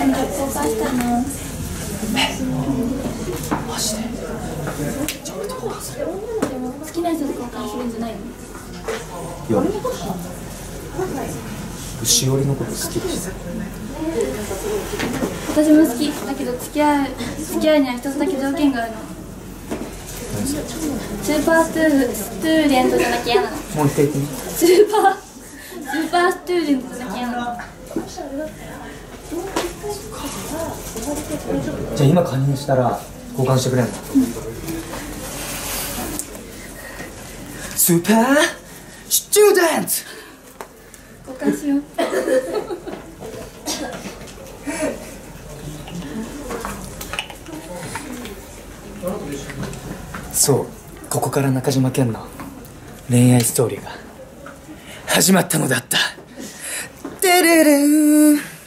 好きな人と交換するんじゃないの？いや牛寄りのこと好きです私も好き。だけど付き合う付き合うには一つだけ条件があるの。スーパーストゥーストゥーデントじゃなきゃ嫌なの。もう一回言ってみ。スーパースーパーストゥーデントじゃなきゃ嫌なのじゃあ今加入したら交換してくれんの、スーパースチューデント交換しよう。そうここから中島健の恋愛ストーリーが始まったのだった。てれれー